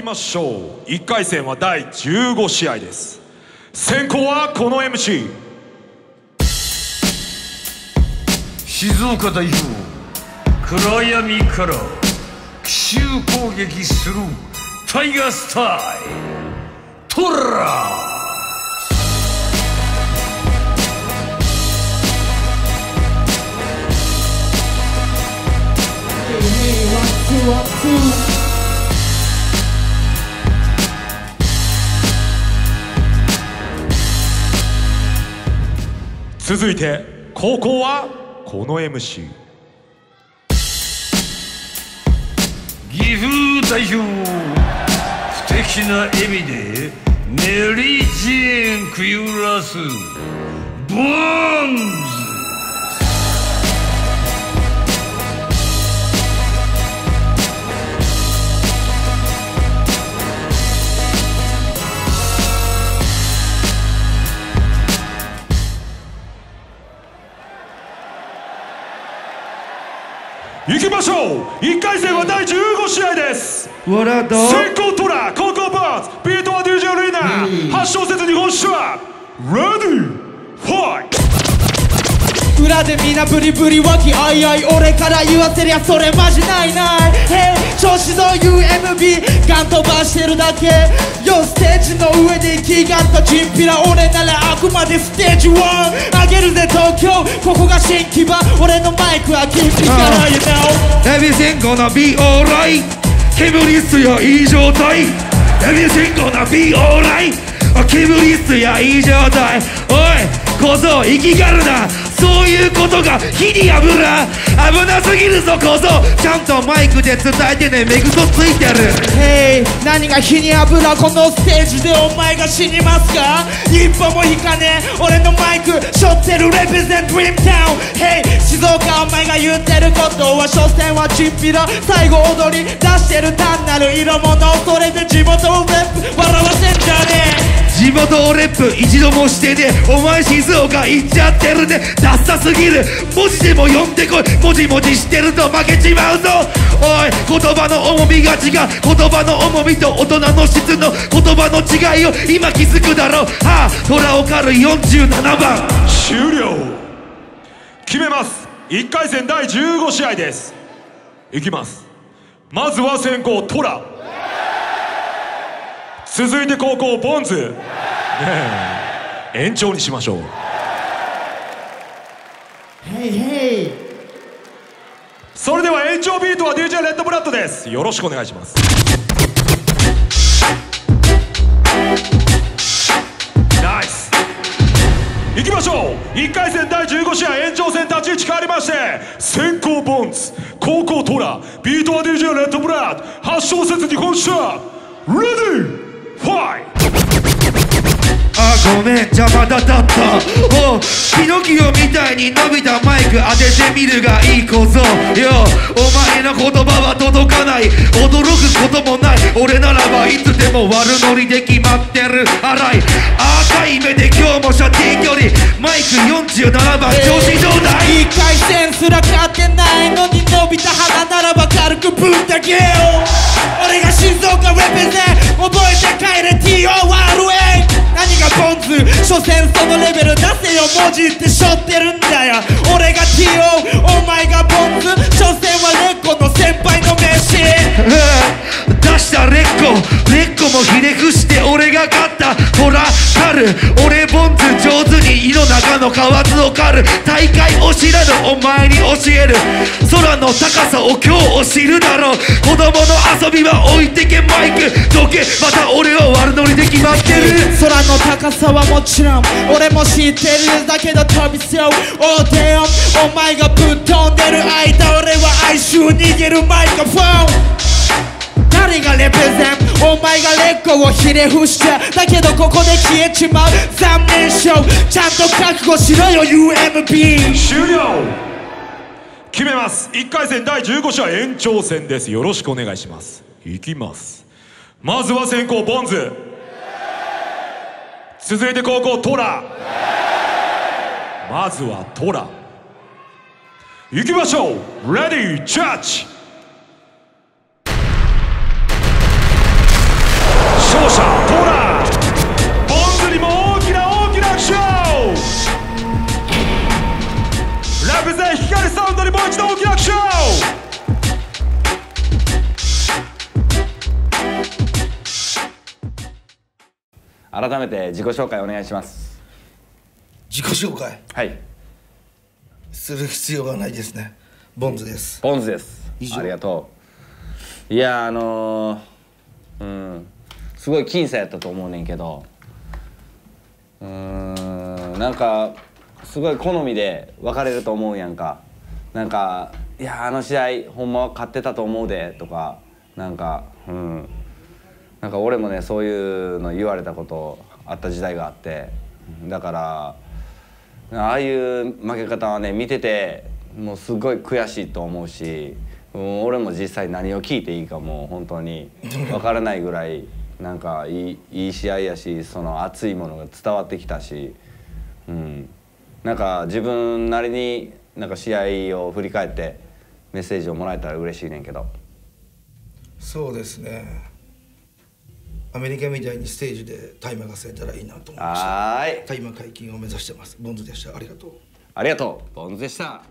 きましょう。1回戦は第15試合です。先攻はこの MC 静岡代表暗闇から奇襲攻撃するタイガースタイルトラ続いて高校はこの MC 岐阜代表不敵な笑みでメリー・ジェーン食い売らすボンズ1回戦は第15試合です。先行トラ高校バーツビートは DJ アリーナ8小節日本酒はレディーファイト裏でみんなブリブリわきあいあい俺から言わせりゃそれマジないない Hey 調子の UMB ガン飛ばしてるだけよステージの上で生きがったチンピラ俺ならあくまでステージ1あげるぜ東京ここが新木場俺のマイクは金ピカラ You know Everything gonna be alright 煙すやいい状態 Everything gonna be alright 煙すやいい状態おい小僧生きがるなそういうことが火に油危なすぎるぞ小僧。ちゃんとマイクで伝えてね目ぐそついてる。Hey 何が火に油このステージでお前が死にますか？一歩も引かねえ。俺のマイク背負ってる Represent Dreamtown Hey 静岡お前が言ってることは所詮はチンピラ。最後踊り出してる単なる色物それで地元をレップ笑わせんじゃねえ。地元レップ一度もしてね。お前静岡行っちゃってるね。ダッサすぎる。文字でも読んでこい。もじもじしてると負けちまうぞ。おい言葉の重みが違う。言葉の重みと大人の質の。言葉の違いを今気づくだろう。はあ虎を狩る47番。終了。決めます。1回戦第15試合です。いきます。まずは先攻トラ続いて後攻ボンズ、延長にしましょう。それでは延長ビートは DJ レッドブラッドです。よろしくお願いします。ナイス。いきましょう。1回戦第15試合延長戦立ち位置変わりまして先攻ボンズ後攻トラビートは DJ レッドブラッド8小節日本酒レディーファイトあごめん邪魔だった。おうピノキオみたいに伸びたマイク当ててみるがいい小僧。よお前の言葉は届かない。驚くこともない。俺ならばいつでも悪ノリで決まってる。荒い。赤い目で今日も射程距離。マイク47番調子どうだい回戦すら勝ってないのに伸びた鼻ならば軽くぶんだけよ。俺が静岡レペゼン。覚えて帰れ TORA 何がポンズ？所詮そのレベル出せよ文字って背負ってるんだよ。俺が TO お前がポンズ。所詮はレッコの先輩の飯うん出したレッコ。レッコもひれ伏して俺が勝った。トラ狩る俺ポンズ上手の中の河津を狩る。大会を知らぬお前に教える。空の高さを今日を知るだろう。子供の遊びは置いてけマイク。どけまた俺は悪ノリで決まってる。空の高さはもちろん俺も知ってるだけど飛びそう。おでんお前がぶっ飛んでる間俺は哀愁握るマイクロフォン。レペゼン。お前がレッコをひれ伏して。だけどここで消えちまう。残念賞ちゃんと覚悟しろよ UMB 終了。決めます。1回戦第15試合延長戦です。よろしくお願いします。いきます。まずは先攻ボンズ。続いて後攻トラ。まずはトラ。いきましょう。レディージャッジ勝者トラーボンズにも大きな大きな拍手ラブ勢光るサウンドにもう一度大きな拍手改めて自己紹介お願いします。自己紹介？はい。する必要がないですね。ボンズです。ボンズです。ありがとう。いやあのー、うん。すごい僅差やったと思うねんけど。うーんなんかすごい好みで分かれると思うやんか。なんか「いやあの試合ほんまは勝ってたと思うで」とかなんかうん。なんか俺もねそういうの言われたことあった時代があって。だからああいう負け方はね見ててもうすごい悔しいと思うしうん俺も実際何を聞いていいかもう本当に分からないぐらいなんかいいいい試合やしその熱いものが伝わってきたし、うん、なんか自分なりになんか試合を振り返ってメッセージをもらえたら嬉しいねんけど。そうですね。アメリカみたいにステージでタイマーがせたらいいなと思いました。はーい。タイマー解禁を目指してます。ボンズでした。ありがとう。ありがとう。ボンズでした